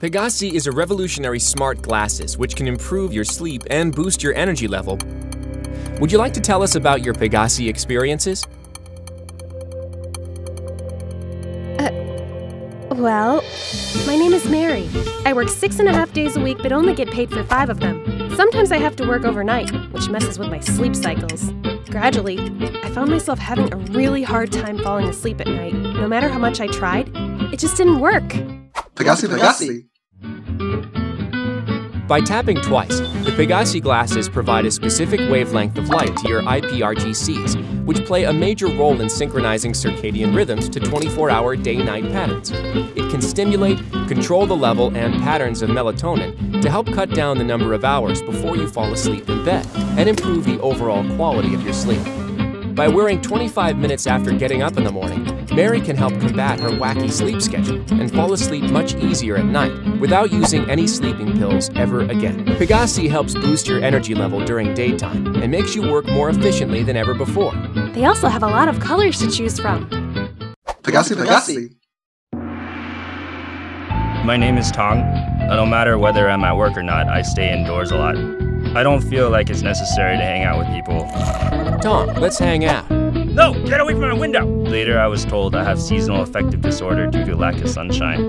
Pegasi is a revolutionary smart glasses which can improve your sleep and boost your energy level. Would you like to tell us about your Pegasi experiences? Uh, well, my name is Mary. I work six and a half days a week but only get paid for five of them. Sometimes I have to work overnight, which messes with my sleep cycles. Gradually, I found myself having a really hard time falling asleep at night. No matter how much I tried, it just didn't work. Pegasi, Pegasi. By tapping twice, the Pegasi glasses provide a specific wavelength of light to your IPRGCs, which play a major role in synchronizing circadian rhythms to 24-hour day-night patterns. It can stimulate, control the level and patterns of melatonin to help cut down the number of hours before you fall asleep in bed and improve the overall quality of your sleep. By wearing 25 minutes after getting up in the morning, Mary can help combat her wacky sleep schedule and fall asleep much easier at night without using any sleeping pills ever again. Pegasi helps boost your energy level during daytime and makes you work more efficiently than ever before. They also have a lot of colors to choose from. Pegasi, Pegasi. My name is Tong. No matter whether I'm at work or not, I stay indoors a lot. I don't feel like it's necessary to hang out with people. Tong, let's hang out. No, get away from my window! Later, I was told I have seasonal affective disorder due to lack of sunshine,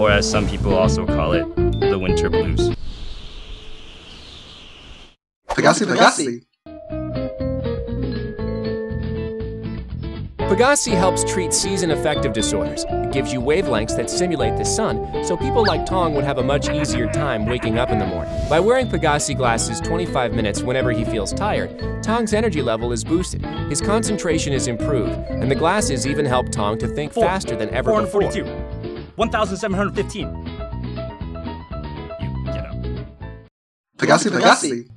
or as some people also call it, the winter blues. Pegasi, Pegasi. Pegasi helps treat season affective disorders. It gives you wavelengths that simulate the sun, so people like Tong would have a much easier time waking up in the morning. By wearing Pegasi glasses 25 minutes whenever he feels tired, Tong's energy level is boosted, his concentration is improved, and the glasses even help Tong to think Four. faster than ever before. 442. 1,715. You get up. Pegasi, Pegasi.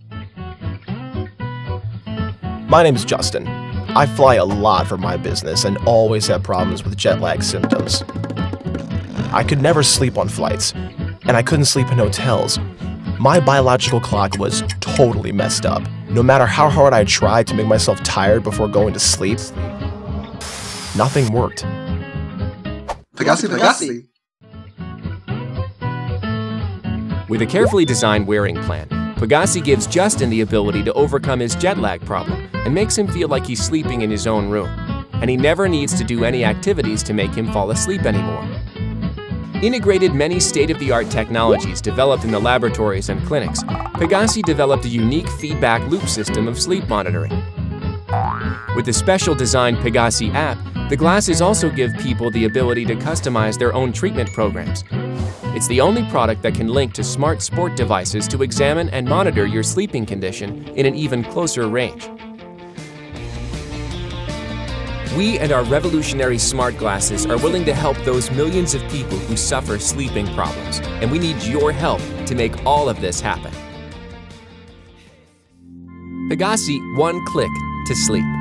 My name's Justin. I fly a lot for my business and always have problems with jet lag symptoms. I could never sleep on flights, and I couldn't sleep in hotels. My biological clock was totally messed up. No matter how hard I tried to make myself tired before going to sleep, nothing worked. Pegasi, Pegasi. With a carefully designed wearing plan, Pegasi gives Justin the ability to overcome his jet lag problem and makes him feel like he's sleeping in his own room. And he never needs to do any activities to make him fall asleep anymore. Integrated many state-of-the-art technologies developed in the laboratories and clinics, Pegasi developed a unique feedback loop system of sleep monitoring. With the special designed Pegasi app, the glasses also give people the ability to customize their own treatment programs. It's the only product that can link to smart sport devices to examine and monitor your sleeping condition in an even closer range. We and our revolutionary smart glasses are willing to help those millions of people who suffer sleeping problems, and we need your help to make all of this happen. Pegasi, one click to sleep.